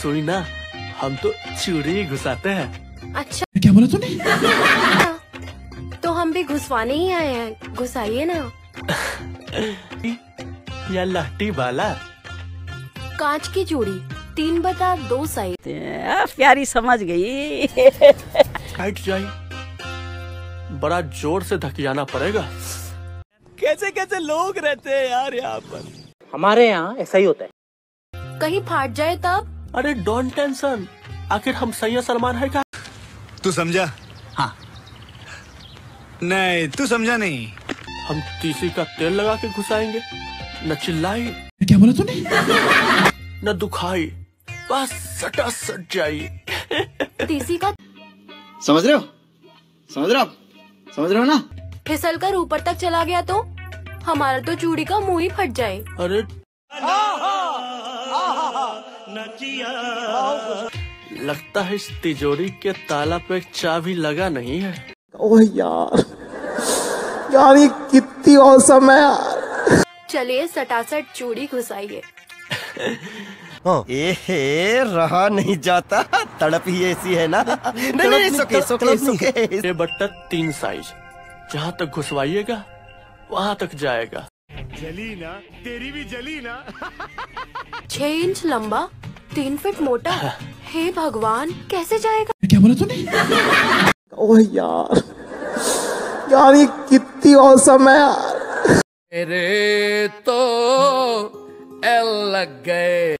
सुई ना हम तो चूड़ी घुसाते हैं। अच्छा। क्या बोला तूने? तो हम भी घुसवाने ही आए हैं। घुसाइए ना। या लाठी वाला कांच की चूड़ी तीन बता दो साइज़। आ, प्यारी समझ गई। हट जाई। बड़ा ज़ोर से धकियाना पड़ेगा। कैसे कैसे लोग रहते हैं यार यहाँ पर? हमारे यहाँ ऐसा ही होता है। कहीं फाट जाए तब? अरे डोंट टेंशन आखिर हम सैया सलमान है क्या? तू समझा? हाँ। नहीं तू समझा नहीं। हम तीसी का तेल लगा के घुसाएँगे। न चिल्लाई। क्या बोला तूने? न दुखाई। बस सटा सट जाई। तीसी का समझ रहे हो? समझ रहे हो समझ रहे हो ना? फिसल कर ऊपर तक चला गया तो हमारा तो चूड़ी का मुँह ही फट जाए। अरे लगता है इस तिजोरी के ताला पे चाबी लगा नहीं है। ओह यार यार ये कितनी औसम है यार। चलिए सटासट चूड़ी घुसाइए। ए रहा नहीं जाता। तड़प ही ऐसी है ना। नहीं नहीं सुके सुके सुके ये बट्टा तीन साइज़ जहाँ तक घुसवाइएगा वहाँ तक जाएगा। जली ना तेरी भी जली ना। छह इंच लंबा तीन फीट मोटा? हे भगवान कैसे जाएगा? क्या बोला तूने? ओह यार यार ये कितनी औसम है यार। मेरे तो एल लग गए।